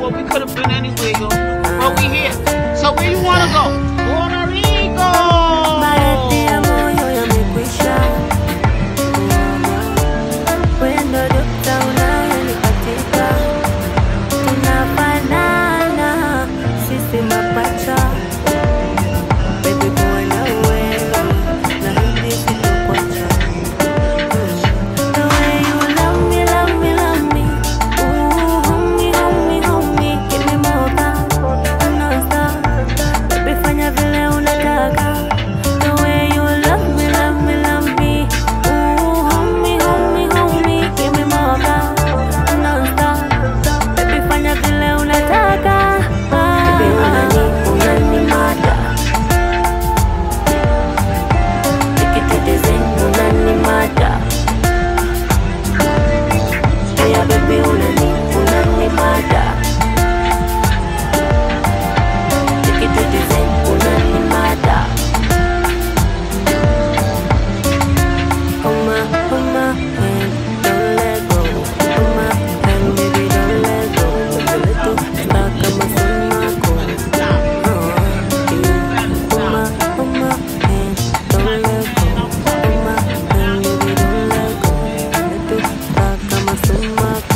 what we could have been anyway. my